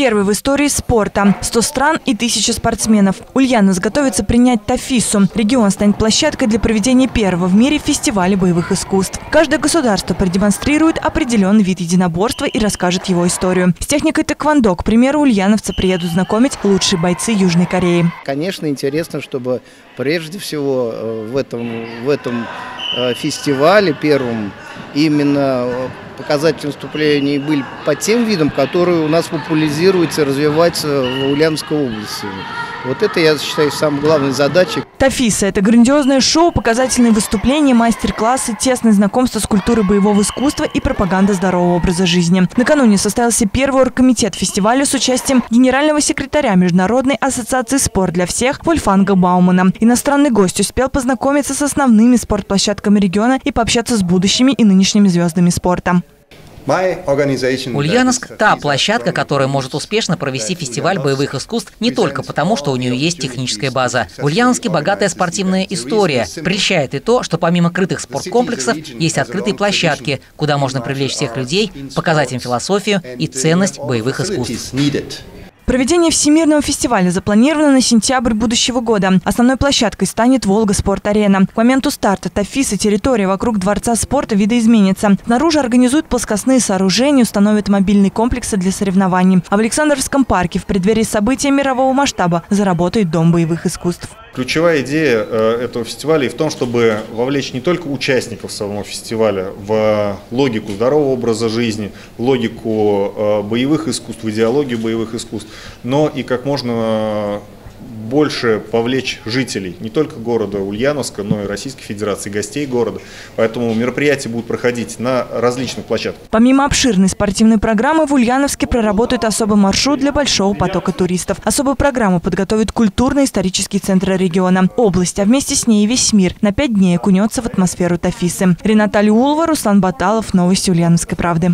Первый в истории спорта. 100 стран и тысячи спортсменов. Ульяновск готовится принять Тафису. Регион станет площадкой для проведения первого в мире фестиваля боевых искусств. Каждое государство продемонстрирует определенный вид единоборства и расскажет его историю. С техникой тэквондо, к примеру, ульяновцы приедут знакомить лучшие бойцы Южной Кореи. Конечно, интересно, чтобы прежде всего э, в этом, в этом э, фестивале первом именно показатели выступлений были по тем видам, которые у нас популяризируются и развиваются в Ульяновской области. Вот это, я считаю, самой главной задачей. Тафиса – это грандиозное шоу, показательные выступления, мастер-классы, тесное знакомство с культурой боевого искусства и пропаганда здорового образа жизни. Накануне состоялся первый оргкомитет фестиваля с участием генерального секретаря Международной ассоциации «Спорт для всех» Вольфанга Баумана. Иностранный гость успел познакомиться с основными спортплощадками региона и пообщаться с будущими и нынешними звездами спорта. Ульяновск – та площадка, которая может успешно провести фестиваль боевых искусств не только потому, что у нее есть техническая база. В Ульяновске богатая спортивная история. Прельщает и то, что помимо крытых спорткомплексов есть открытые площадки, куда можно привлечь всех людей, показать им философию и ценность боевых искусств. Проведение Всемирного фестиваля запланировано на сентябрь будущего года. Основной площадкой станет Волга Спорт-арена. К моменту старта Тафиса территория вокруг Дворца спорта видоизменится. Снаружи организуют плоскостные сооружения, установят мобильные комплексы для соревнований. А в Александровском парке в преддверии события мирового масштаба заработает Дом боевых искусств. Ключевая идея э, этого фестиваля и в том, чтобы вовлечь не только участников самого фестиваля в логику здорового образа жизни, логику э, боевых искусств, идеологию боевых искусств, но и как можно больше повлечь жителей, не только города Ульяновска, но и Российской Федерации, гостей города. Поэтому мероприятия будут проходить на различных площадках. Помимо обширной спортивной программы, в Ульяновске проработают особый маршрут для большого потока туристов. Особую программу подготовят культурно-исторические центры региона. Область, а вместе с ней весь мир на пять дней окунется в атмосферу Тафисы. Рената Алиулова, Руслан Баталов. Новости Ульяновской правды.